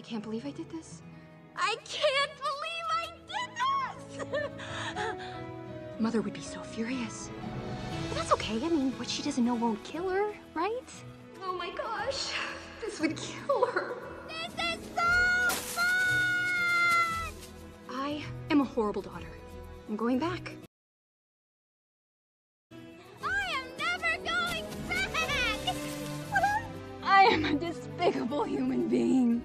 I can't believe I did this. I can't believe I did this! Mother would be so furious. But that's okay. I mean, what she doesn't know won't kill her, right? oh my gosh. This would kill her. This is so fun! I am a horrible daughter. I'm going back. I am never going back! I am a despicable human being.